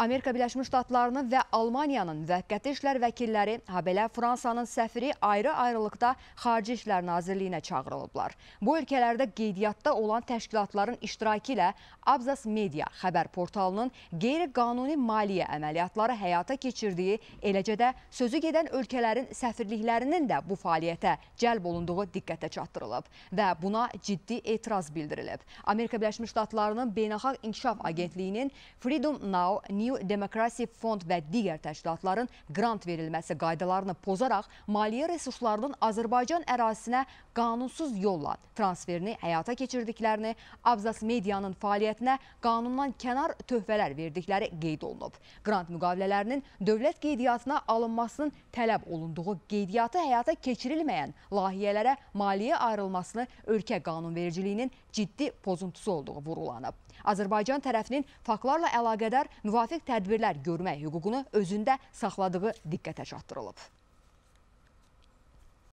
Amerika Birləşmiş Ştatlarının və Almaniyanın müvəqqəti işlər vəkilləri, habelə Fransanın səfiri ayrı-ayrılıqda Xarici İşlər Nazirliyinə çağırılıblar. Bu ölkələrdə qeydiyyatda olan təşkilatların iştirakı ilə Abzas Media xəbər portalının qeyri-qanuni maliyyə əməliyyatları həyata keçirdiyi, eləcə də sözü gedən ölkələrin səfirliklərinin də bu fəaliyyətə cəlb olunduğu diqqətə çatdırılıb və buna ciddi etiraz bildirilib. Amerika Birləşmiş Ştatlarının Beynəlxalq İnkişaf Agentliyinin Freedom Now, New Democracy Fond və digər təşkilatların qrant verilməsi qaydalarını pozaraq maliyyə resurslarının Azərbaycan ərazisinə qanunsuz yolla transferini həyata keçirdiklərini, Abzas Medianın fəaliyyətinə qanundan kənar töhfələr verdikləri qeyd olunub. Qrant müqavilələrinin dövlət qeydiyyatına alınmasının tələb olunduğu qeydiyyatı həyata keçirilməyən layihələrə maliyyə ayrılmasını ölkə qanunvericiliyinin ciddi pozuntusu olduğu vurğulanıb. Azərbaycan tərəfinin faktlarla əlaqədar müvafiq tədbirlər görmək hüququnu özündə saxladığı diqqətə çatdırılıb.